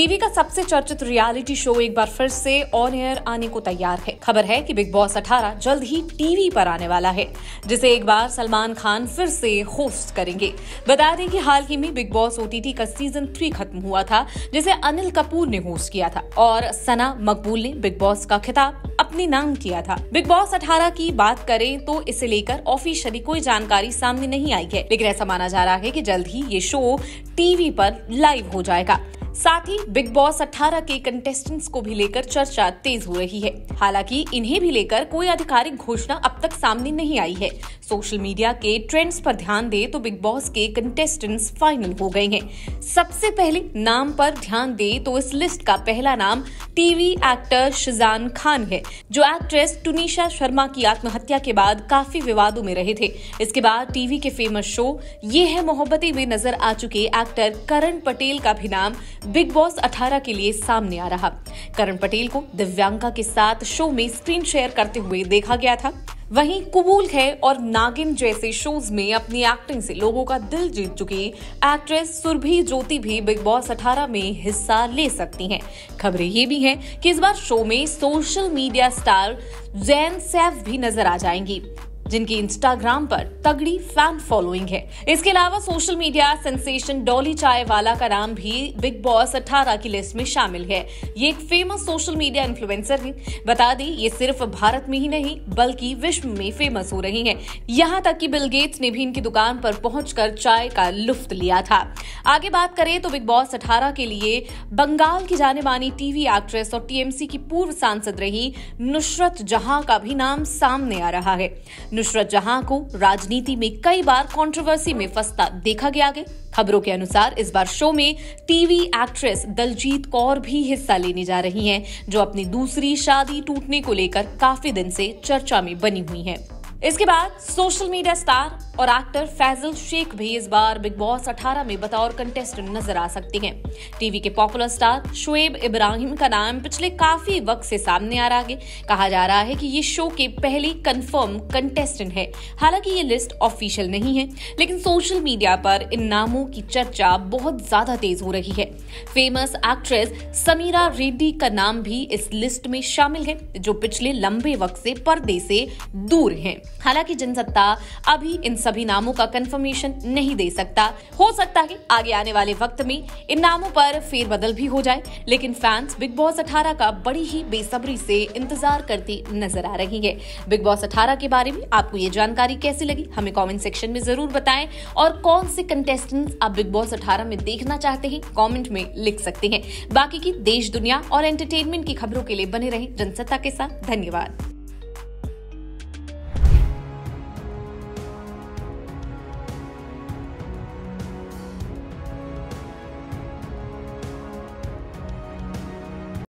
TV का सबसे चर्चित रियलिटी शो एक बार फिर से ऑन एयर आने को तैयार है। खबर है कि बिग बॉस 18 जल्द ही टीवी पर आने वाला है, जिसे एक बार सलमान खान फिर से होस्ट करेंगे। बता दें कि हाल ही में बिग बॉस ओटीटी का सीज़न थ्री खत्म हुआ था, जिसे अनिल कपूर ने होस्ट किया था, और सना मकबूल ने बिग बॉस का खिताब अपने नाम किया था। बिग बॉस 18 की बात करें तो इसे लेकर ऑफिशियली कोई जानकारी सामने नहीं आई है, लेकिन ऐसा माना जा रहा है कि जल्द ही ये शो टीवी पर लाइव हो जाएगा। साथ ही बिग बॉस 18 के कंटेस्टेंट्स को भी लेकर चर्चा तेज हो रही है। हालाँकि इन्हें भी लेकर कोई आधिकारिक घोषणा अब तक सामने नहीं आई है। सोशल मीडिया के ट्रेंड्स पर ध्यान दे तो बिग बॉस के कंटेस्टेंट्स फाइनल हो गए हैं। सबसे पहले नाम पर ध्यान दे तो इस लिस्ट का पहला नाम टीवी एक्टर शिजान खान है, जो एक्ट्रेस टुनिशा शर्मा की आत्महत्या के बाद काफ़ी विवादों में रहे थे। इसके बाद टीवी के फ़ेमस शो ये है मोहब्बतें में नज़र आ चुके एक्टर करण पटेल का भी नाम बिग बॉस 18 के लिए सामने आ रहा। करण पटेल को दिव्यांका के साथ शो में स्क्रीन शेयर करते हुए देखा गया था। वहीं कुबूल है और नागिन जैसे शोज़ में अपनी एक्टिंग से लोगों का दिल जीत चुकी एक्ट्रेस सुरभि ज्योति भी बिग बॉस 18 में हिस्सा ले सकती हैं। खबरें ये भी हैं कि इस बार शो में social media star Zain Saif भी नज़र आ जाएँगी। जिनकी इंस्टाग्राम पर तगड़ी फ़ैन फॉलोइंग है। इसके अलावा सोशल मीडिया सेंसेशन डॉली चाय वाला का नाम भी बिग बॉस 18 की लिस्ट में शामिल है। ये एक फ़ेमस सोशल मीडिया इन्फ्लुएंसर है। बता दें, ये सिर्फ़ भारत में ही नहीं, बल्कि विश्व में फ़ेमस हो रही हैं। यहाँ तक की बिल गेट्स ने भी इनकी दुकान पर पहुंचकर चाय का लुफ्त लिया था। आगे बात करें तो बिग बॉस 18 के लिए बंगाल की जाने मानी टीवी एक्ट्रेस और टीएमसी की पूर्व सांसद रही नुसरत जहाँ का भी नाम सामने आ रहा है। नुसरत जहाँ को राजनीति में कई बार कंट्रोवर्सी में फंसता देखा गया है खबरों के अनुसार इस बार शो में टीवी एक्ट्रेस दलजीत कौर भी हिस्सा लेने जा रही हैं, जो अपनी दूसरी शादी टूटने को लेकर काफ़ी दिन से चर्चा में बनी हुई हैं। इसके बाद सोशल मीडिया स्टार और एक्टर फैजल शेख भी इस बार बिग बॉस 18 में बतौर कंटेस्टेंट नज़र आ सकते हैं। टीवी के पॉपुलर स्टार शुएब इब्राहिम का नाम पिछले काफ़ी वक्त से सामने आ रहा है। कहा जा रहा है कि ये शो के पहले कंफर्म कंटेस्टेंट है। हालाँकि ये लिस्ट ऑफिशियल नहीं है, लेकिन सोशल मीडिया पर इन नामों की चर्चा बहुत ज़्यादा तेज हो रही है। फ़ेमस एक्ट्रेस समीरा रेड्डी का नाम भी इस लिस्ट में शामिल है, जो पिछले लंबे वक्त से पर्दे से दूर है। हालाँकि जनसत्ता अभी इन सभी नामों का कंफर्मेशन नहीं दे सकता। हो सकता है आगे आने वाले वक्त में इन नामों पर फेरबदल भी हो जाए, लेकिन फैंस बिग बॉस 18 का बड़ी ही बेसब्री से इंतज़ार करती नज़र आ रही है। बिग बॉस 18 के बारे में आपको ये जानकारी कैसी लगी, हमें कमेंट सेक्शन में ज़रूर बताएँ। और कौन से कंटेस्टेंट्स आप बिग बॉस 18 में देखना चाहते हैं कॉमेंट में लिख सकते हैं। बाकी की देश, दुनिया और एंटरटेनमेंट की खबरों के लिए बने रहे जनसत्ता के साथ। धन्यवाद।